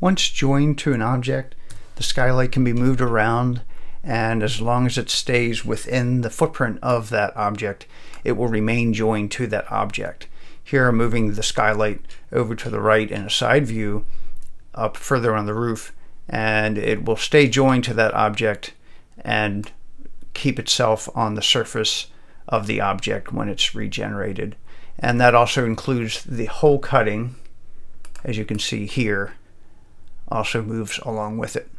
Once joined to an object, the skylight can be moved around and as long as it stays within the footprint of that object, it will remain joined to that object. Here I'm moving the skylight over to the right in a side view up further on the roof and it will stay joined to that object and keep itself on the surface of the object when it's regenerated. And that also includes the hole cutting, as you can see here, also moves along with it.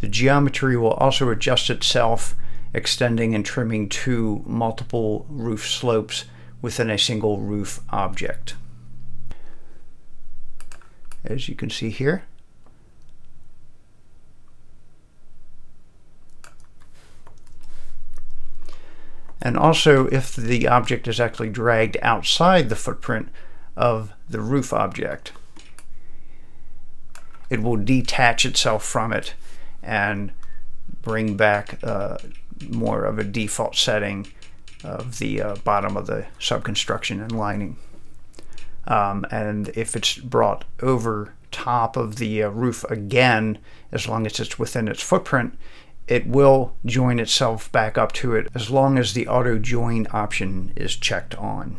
The geometry will also adjust itself, extending and trimming to multiple roof slopes within a single roof object. As you can see here. And also if the object is actually dragged outside the footprint of the roof object, it will detach itself from it and bring back uh, more of a default setting of the uh, bottom of the subconstruction and lining. Um, and if it's brought over top of the uh, roof again, as long as it's within its footprint, it will join itself back up to it as long as the auto join option is checked on.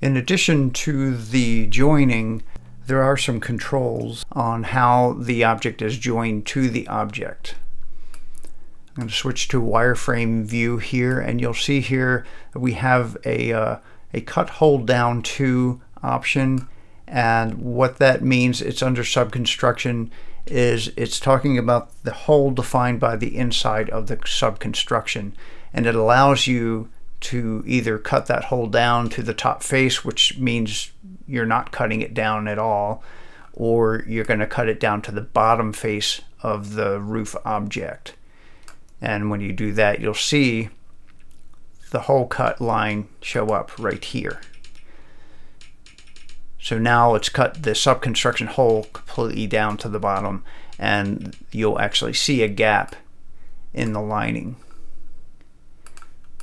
In addition to the joining, there are some controls on how the object is joined to the object. I'm going to switch to wireframe view here and you'll see here we have a, uh, a cut hole down to option and what that means it's under subconstruction is it's talking about the hole defined by the inside of the subconstruction and it allows you to either cut that hole down to the top face, which means you're not cutting it down at all, or you're going to cut it down to the bottom face of the roof object. And when you do that, you'll see the hole cut line show up right here. So now it's cut the subconstruction hole completely down to the bottom and you'll actually see a gap in the lining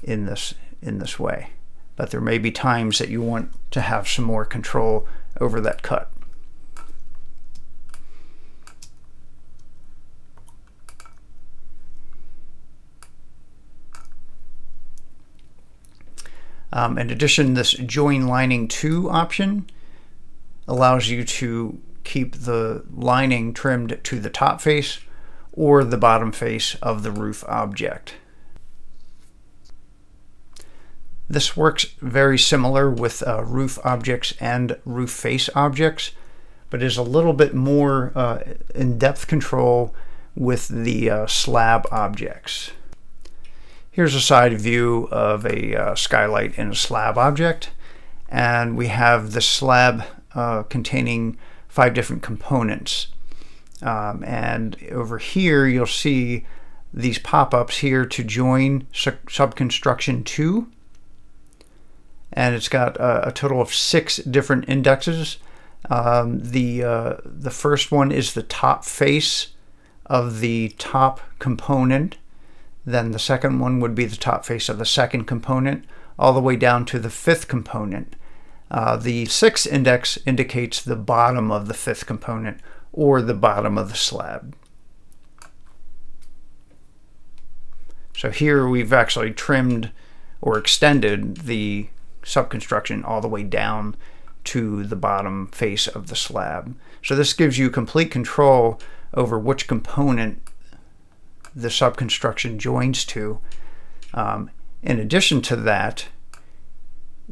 in this in this way. But there may be times that you want to have some more control over that cut. Um, in addition, this join lining to option allows you to keep the lining trimmed to the top face or the bottom face of the roof object. This works very similar with uh, roof objects and roof face objects, but is a little bit more uh, in-depth control with the uh, slab objects. Here's a side view of a uh, skylight in a slab object, and we have the slab uh, containing five different components. Um, and over here you'll see these pop-ups here to join subconstruction 2 and it's got a, a total of six different indexes. Um, the uh, the first one is the top face of the top component. Then the second one would be the top face of the second component, all the way down to the fifth component. Uh, the sixth index indicates the bottom of the fifth component or the bottom of the slab. So here we've actually trimmed or extended the subconstruction all the way down to the bottom face of the slab. So this gives you complete control over which component the subconstruction joins to. Um, in addition to that,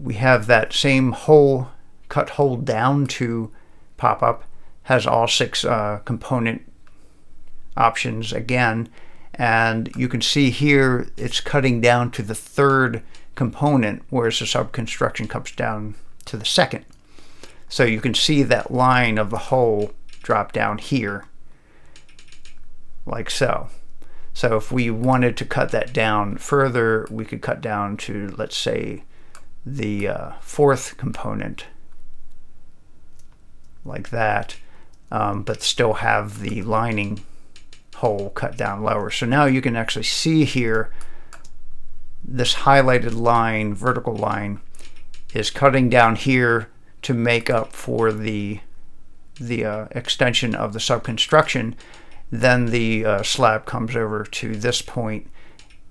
we have that same hole cut hole down to pop-up has all six uh, component options again and you can see here it's cutting down to the third component, whereas the subconstruction comes down to the second. So you can see that line of the hole drop down here, like so. So if we wanted to cut that down further, we could cut down to, let's say, the uh, fourth component, like that, um, but still have the lining hole cut down lower. So now you can actually see here this highlighted line, vertical line, is cutting down here to make up for the the uh, extension of the subconstruction. Then the uh, slab comes over to this point,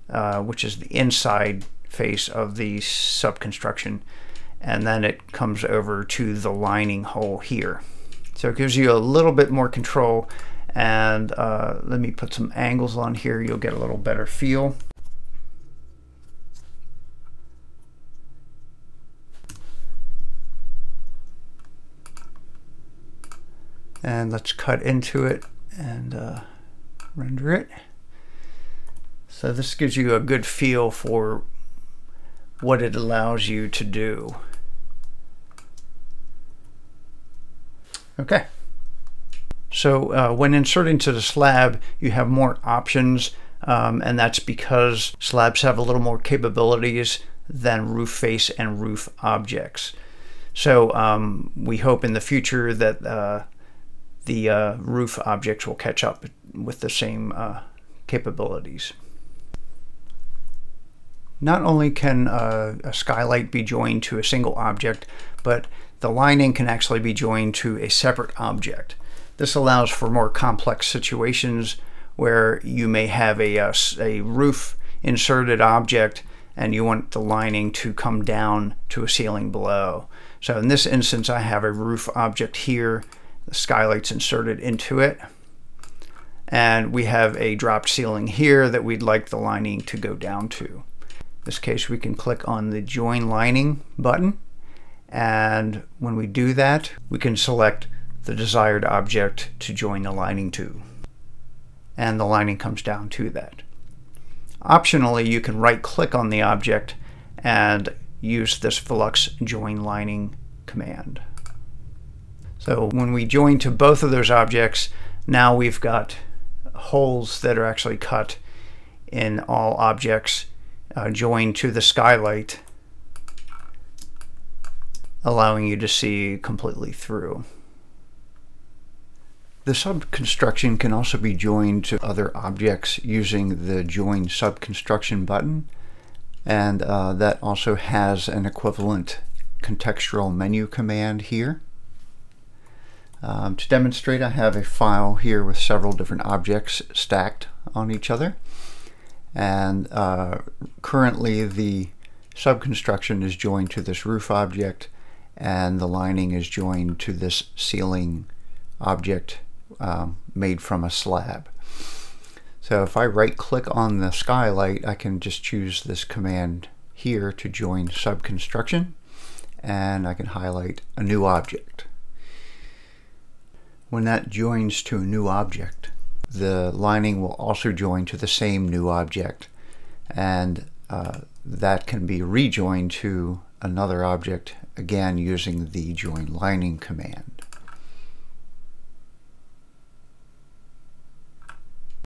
uh, which is the inside face of the subconstruction, and then it comes over to the lining hole here. So it gives you a little bit more control and uh, let me put some angles on here. You'll get a little better feel. And let's cut into it and uh, render it. So this gives you a good feel for what it allows you to do okay so uh, when inserting to the slab, you have more options, um, and that's because slabs have a little more capabilities than roof face and roof objects. So um, we hope in the future that uh, the uh, roof objects will catch up with the same uh, capabilities. Not only can a skylight be joined to a single object, but the lining can actually be joined to a separate object. This allows for more complex situations where you may have a, a, a roof inserted object and you want the lining to come down to a ceiling below. So in this instance, I have a roof object here, the skylight's inserted into it, and we have a dropped ceiling here that we'd like the lining to go down to. In this case, we can click on the Join Lining button, and when we do that, we can select the desired object to join the lining to. And the lining comes down to that. Optionally, you can right click on the object and use this Velux join lining command. So when we join to both of those objects, now we've got holes that are actually cut in all objects uh, joined to the skylight, allowing you to see completely through. The subconstruction can also be joined to other objects using the Join Subconstruction button, and uh, that also has an equivalent contextual menu command here. Um, to demonstrate, I have a file here with several different objects stacked on each other. And uh, currently the subconstruction is joined to this roof object and the lining is joined to this ceiling object um, made from a slab. So if I right click on the skylight, I can just choose this command here to join subconstruction and I can highlight a new object. When that joins to a new object, the lining will also join to the same new object and uh, that can be rejoined to another object again using the join lining command.